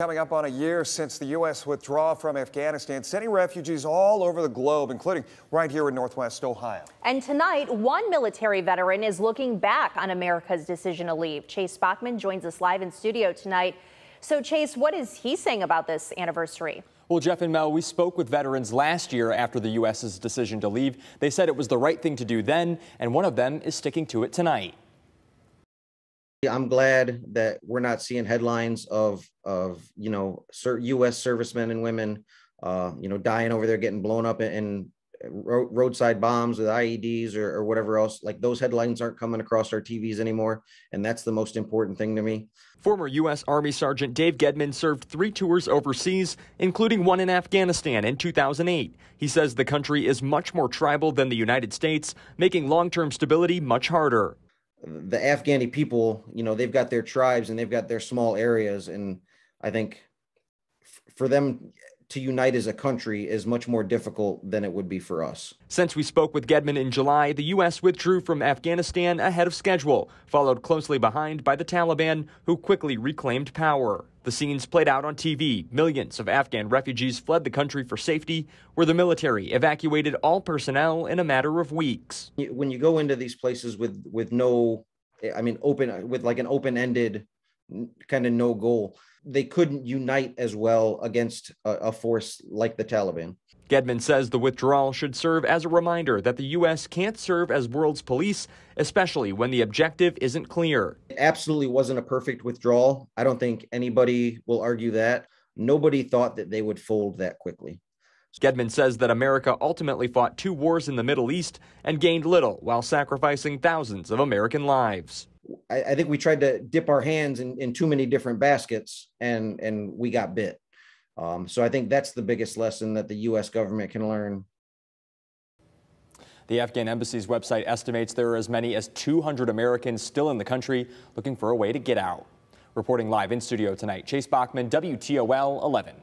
Coming up on a year since the U.S. withdrawal from Afghanistan, sending refugees all over the globe, including right here in Northwest Ohio. And tonight, one military veteran is looking back on America's decision to leave. Chase Bachman joins us live in studio tonight. So, Chase, what is he saying about this anniversary? Well, Jeff and Mel, we spoke with veterans last year after the U.S.'s decision to leave. They said it was the right thing to do then, and one of them is sticking to it tonight. I'm glad that we're not seeing headlines of of you know U.S. servicemen and women, uh, you know, dying over there, getting blown up in roadside bombs with IEDs or, or, whatever else. Like those headlines aren't coming across our TVs anymore, and that's the most important thing to me. Former U.S. Army Sergeant Dave Gedman served three tours overseas, including one in Afghanistan in 2008. He says the country is much more tribal than the United States, making long-term stability much harder the Afghani people, you know, they've got their tribes and they've got their small areas. And I think for them to unite as a country is much more difficult than it would be for us. Since we spoke with Gedman in July, the U.S. withdrew from Afghanistan ahead of schedule, followed closely behind by the Taliban, who quickly reclaimed power. The scenes played out on TV. Millions of Afghan refugees fled the country for safety, where the military evacuated all personnel in a matter of weeks. When you go into these places with with no, I mean, open with like an open-ended kind of no goal, they couldn't unite as well against a, a force like the Taliban. Gedman says the withdrawal should serve as a reminder that the U.S. can't serve as world's police, especially when the objective isn't clear. It absolutely wasn't a perfect withdrawal. I don't think anybody will argue that. Nobody thought that they would fold that quickly. Gedman says that America ultimately fought two wars in the Middle East and gained little while sacrificing thousands of American lives. I, I think we tried to dip our hands in, in too many different baskets and, and we got bit. Um, so I think that's the biggest lesson that the U.S. government can learn. The Afghan embassy's website estimates there are as many as 200 Americans still in the country looking for a way to get out. Reporting live in studio tonight, Chase Bachman, WTOL 11.